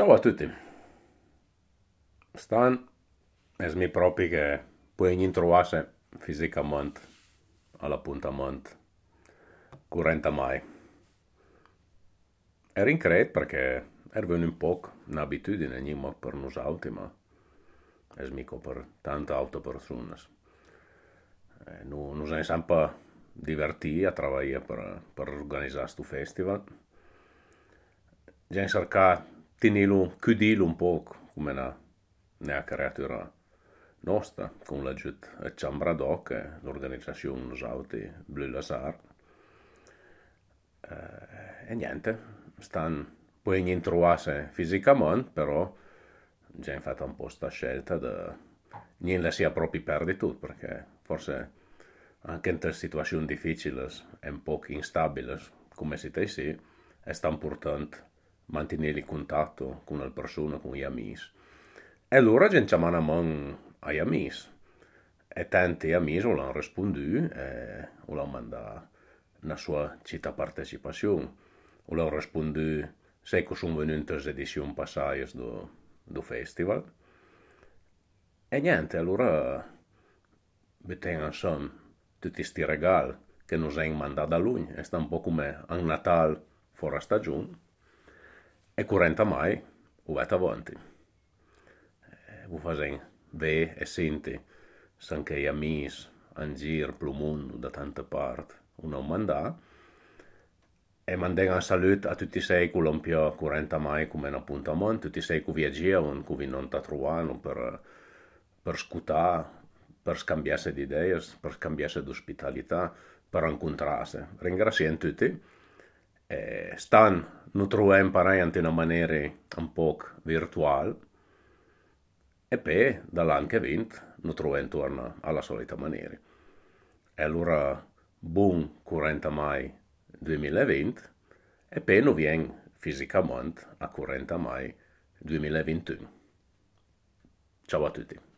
Ciao a tutti. Stan es mi propi che puoi introvarsi fisicamente all'appuntamento currenta mai. È rincret perché è venuto un po' un'abitudine, non per noi altri, ma è mica per tante altre persone. Eh, noi, noi siamo sempre divertiti a lavorare per, per organizzare questo festival. Abbiamo cercato tenerlo, chiuderlo un po' come una, una creatura nostra, con l'aggiunta a Ciambra Doc, l'organizzazione Nosauti Blu Lazar. Eh, e niente, stanno poi in trovarsi fisicamente, però già fatto un po' questa scelta di non la sia proprio perdi tutto, perché forse anche in situazioni difficili e un po' instabili, come si dice, è importante mantenere il contatto con le persone, con gli amici. E allora ci chiamano a mano agli amici. E tanti amici hanno risponduto e hanno mandato una sua città partecipazione. Hanno risponduto se sono venute le edizioni passate del, festival. E niente, allora mettiamo insieme tutti questi regali che ci hanno mandato a lui. È un po' come un Natale fuori stagione e curenta mai vet avanti. Vo eh, fasen ve e amici in giro per il mondo da tante parti un mandà e mandare un saluto a tutti sei che non più curenta mai come un appuntamento, tutti sei che viaggiano, che non ti trovano per, per scutare, per scambiarsi di idee, per scambiarsi di ospitalità, per incontrarsi. Ringraziamo tutti eh, stan nu trobem parlant in una maniera un poc virtual e poi dall'anno che vint nu trobem torna alla solita maniera. E allora buon 40 mai 2020 e poi nu vien fisicamente a 40 mai 2021. Ciao a tutti.